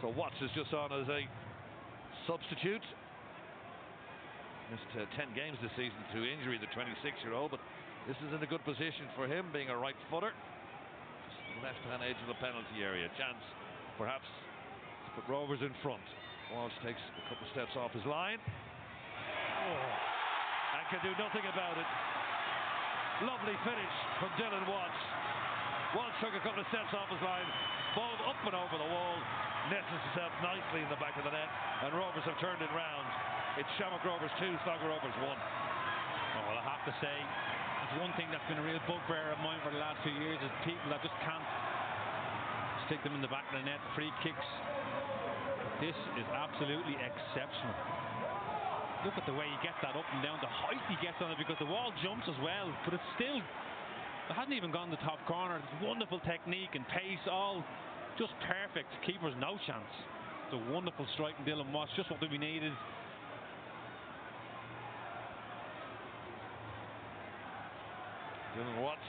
So Watts is just on as a substitute. Missed uh, 10 games this season through injury, the 26 year old, but this is in a good position for him, being a right footer. Just left hand edge of the penalty area. Chance, perhaps, to put Rovers in front. Walsh takes a couple of steps off his line. Oh, and can do nothing about it. Lovely finish from Dylan Watts. Watts took a couple of steps off his line, ball up and over the nets himself nicely in the back of the net, and Rovers have turned it round. It's Shamrock Rovers 2, Sligo Rovers 1. Oh, well, I have to say, it's one thing that's been a real bugbear of mine for the last few years is people that just can't stick them in the back of the net, free kicks. This is absolutely exceptional. Look at the way he gets that up and down, the height he gets on it because the wall jumps as well, but it's still, it hasn't even gone the top corner. It's wonderful technique and pace, all just perfect. Keeper's no chance. It's a wonderful strike from Dylan Watts, just what we needed. Dylan Watts